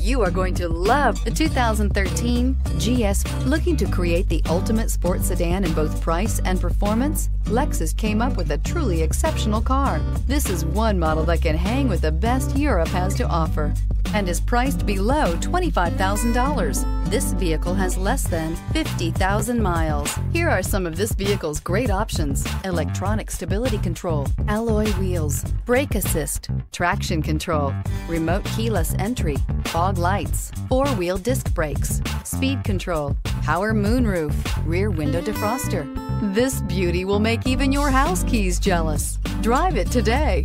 You are going to love the 2013 GS. Looking to create the ultimate sports sedan in both price and performance? Lexus came up with a truly exceptional car. This is one model that can hang with the best Europe has to offer and is priced below $25,000. This vehicle has less than 50,000 miles. Here are some of this vehicle's great options. Electronic stability control, alloy wheels, brake assist, traction control, remote keyless entry, fog lights, four-wheel disc brakes, speed control, power moonroof, rear window defroster. This beauty will make even your house keys jealous. Drive it today.